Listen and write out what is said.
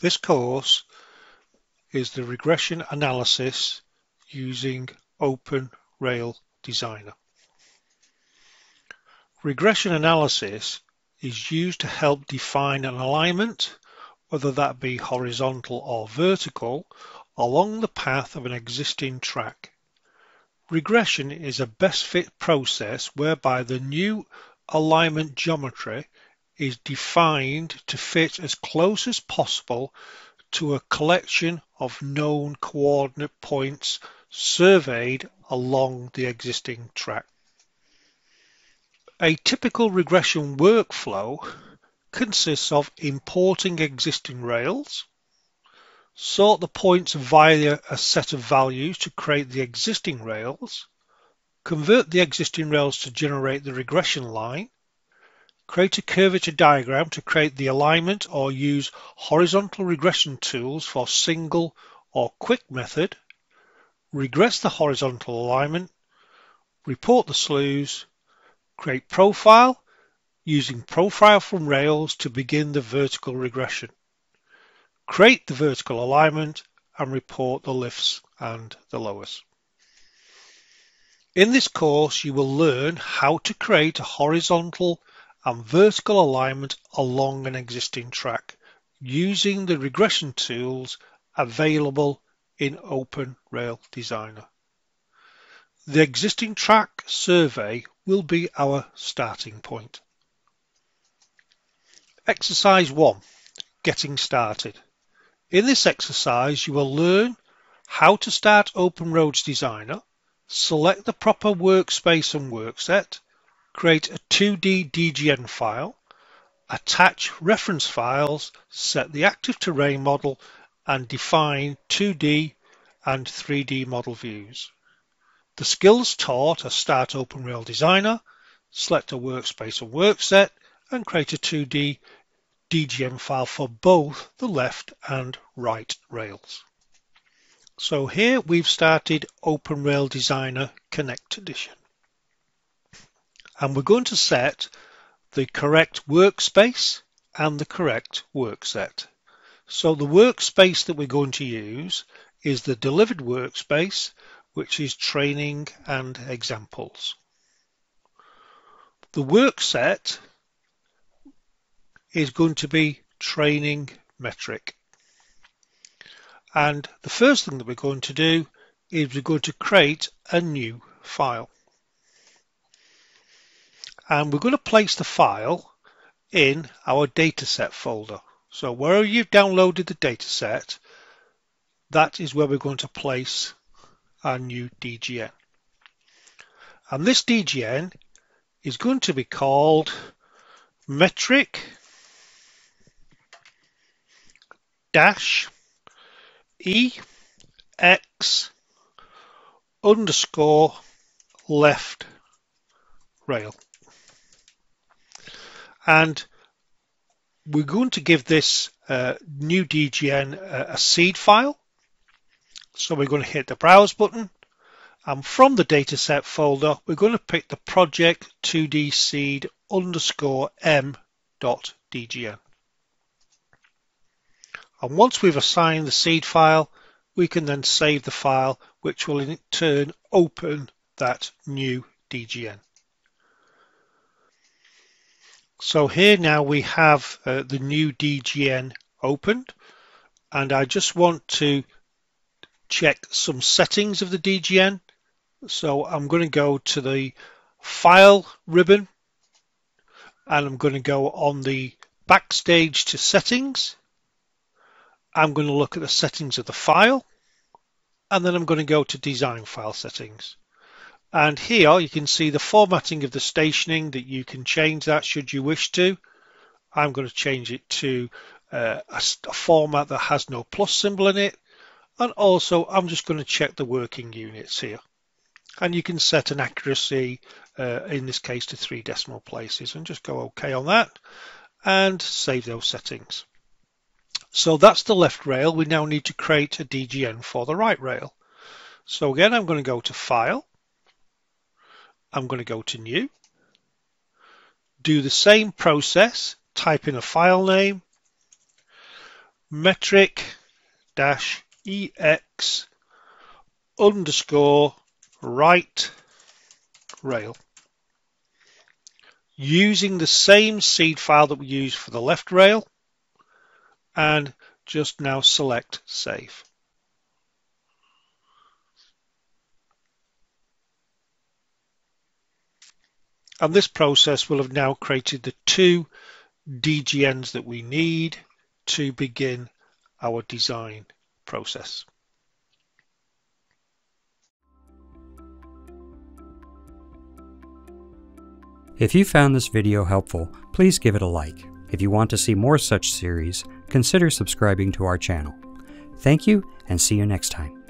This course is the regression analysis using Open Rail Designer. Regression analysis is used to help define an alignment, whether that be horizontal or vertical, along the path of an existing track. Regression is a best fit process whereby the new alignment geometry is defined to fit as close as possible to a collection of known coordinate points surveyed along the existing track. A typical regression workflow consists of importing existing rails, sort the points via a set of values to create the existing rails, convert the existing rails to generate the regression line, create a curvature diagram to create the alignment or use horizontal regression tools for single or quick method, regress the horizontal alignment, report the slews, create profile using profile from Rails to begin the vertical regression, create the vertical alignment and report the lifts and the lowers. In this course, you will learn how to create a horizontal and vertical alignment along an existing track using the regression tools available in Open Rail Designer. The existing track survey will be our starting point. Exercise 1. Getting started. In this exercise, you will learn how to start Open Roads Designer, select the proper workspace and workset, create a 2D DGN file, attach reference files, set the active terrain model, and define 2D and 3D model views. The skills taught are start OpenRail Designer, select a workspace and workset, and create a 2D DGN file for both the left and right rails. So here we've started OpenRail Designer Connect Edition and we're going to set the correct workspace and the correct workset. So the workspace that we're going to use is the delivered workspace, which is training and examples. The workset is going to be training metric. And the first thing that we're going to do is we're going to create a new file and we're going to place the file in our dataset folder. So wherever you've downloaded the dataset, that is where we're going to place our new DGN. And this DGN is going to be called metric dash ex underscore left rail and we're going to give this uh, new DGN a, a seed file. So we're going to hit the browse button and from the dataset folder, we're going to pick the project 2D seed underscore m dot DGN. And once we've assigned the seed file, we can then save the file, which will in turn open that new DGN. So here now we have uh, the new DGN opened and I just want to check some settings of the DGN. So I'm going to go to the file ribbon and I'm going to go on the backstage to settings. I'm going to look at the settings of the file and then I'm going to go to design file settings. And here you can see the formatting of the stationing that you can change that should you wish to. I'm going to change it to uh, a, a, format that has no plus symbol in it. And also I'm just going to check the working units here. And you can set an accuracy, uh, in this case to three decimal places and just go OK on that and save those settings. So that's the left rail. We now need to create a DGN for the right rail. So again, I'm going to go to File, I'm going to go to new, do the same process, type in a file name, metric dash ex underscore right rail. Using the same seed file that we used for the left rail and just now select save. And this process will have now created the two DGNs that we need to begin our design process. If you found this video helpful, please give it a like. If you want to see more such series, consider subscribing to our channel. Thank you and see you next time.